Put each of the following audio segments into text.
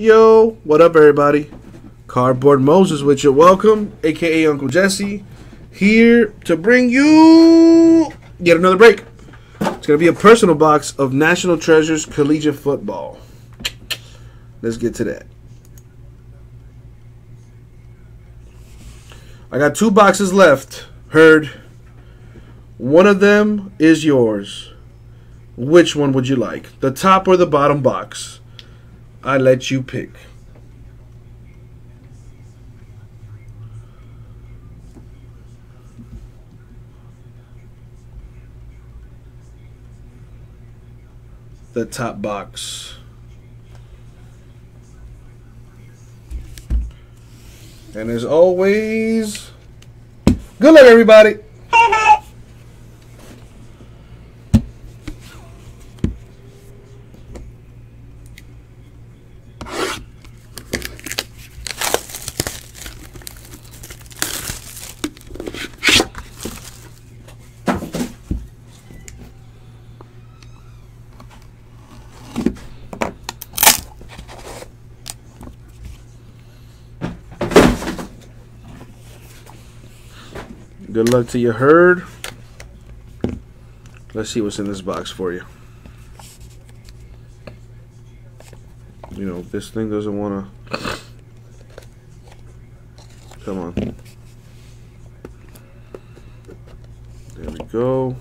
Yo, what up, everybody? Cardboard Moses with you. Welcome, aka Uncle Jesse, here to bring you yet another break. It's going to be a personal box of National Treasures Collegiate Football. Let's get to that. I got two boxes left. Heard. One of them is yours. Which one would you like? The top or the bottom box? I let you pick. The top box. And as always, good luck, everybody. Good luck to your herd. Let's see what's in this box for you. You know, this thing doesn't want to. Come on. There we go.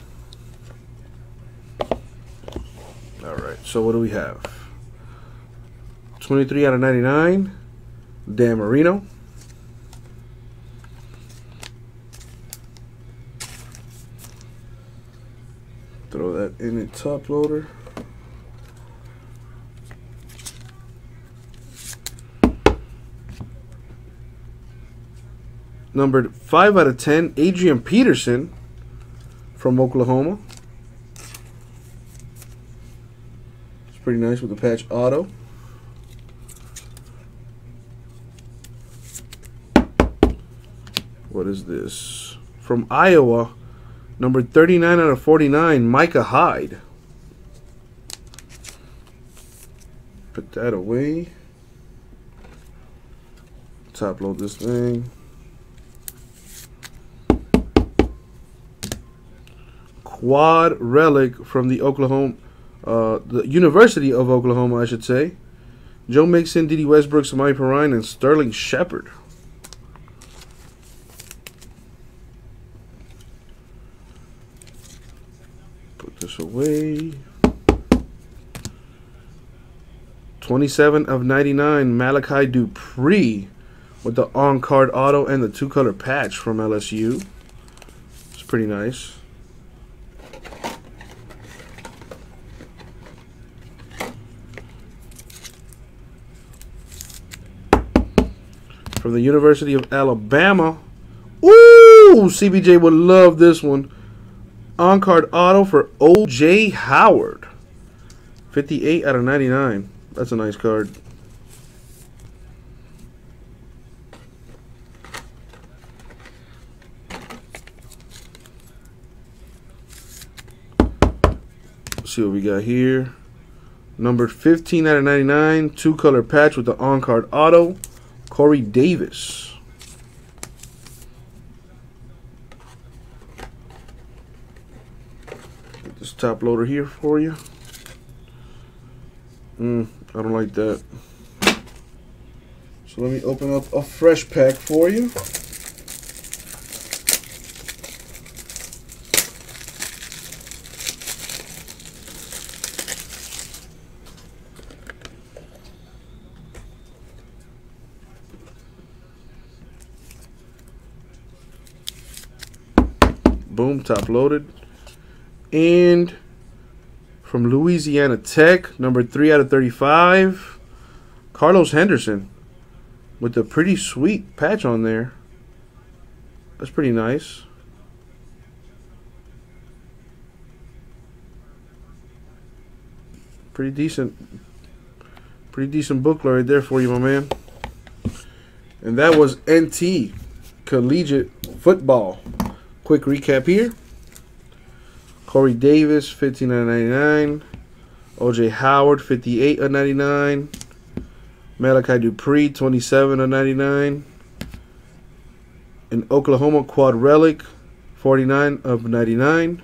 All right, so what do we have? 23 out of 99. Dan Marino. Throw top loader. Numbered 5 out of 10, Adrian Peterson from Oklahoma. It's pretty nice with the patch auto. What is this? From Iowa, Number 39 out of 49, Micah Hyde. Put that away. Top load this thing. Quad relic from the Oklahoma, uh, the University of Oklahoma, I should say. Joe Mixon, Dede Westbrook, Samaje Perine, and Sterling Shepard. This away. 27 of 99, Malachi Dupre with the on-card auto and the two-color patch from LSU. It's pretty nice. From the University of Alabama. Ooh, CBJ would love this one. On card auto for OJ Howard. 58 out of 99. That's a nice card. Let's see what we got here. Number 15 out of 99. Two color patch with the on card auto. Corey Davis. This top loader here for you. Mm, I don't like that. So let me open up a fresh pack for you. Boom, top loaded. And from Louisiana Tech, number 3 out of 35, Carlos Henderson with a pretty sweet patch on there. That's pretty nice. Pretty decent. Pretty decent booklet right there for you, my man. And that was NT Collegiate Football. Quick recap here. Corey Davis, 15 out of 99. OJ Howard, 58 of 99. Malachi Dupre, 27 of 99. An Oklahoma Quad Relic, 49 of 99.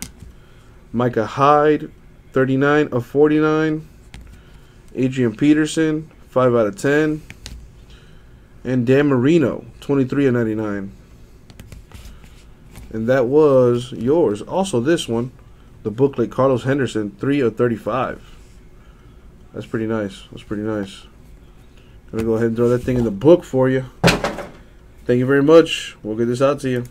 Micah Hyde, 39 of 49. Adrian Peterson, 5 out of 10. And Dan Marino, 23 of 99. And that was yours. Also, this one, the booklet, Carlos Henderson, 3 of 35. That's pretty nice. That's pretty nice. Gonna go ahead and throw that thing in the book for you. Thank you very much. We'll get this out to you.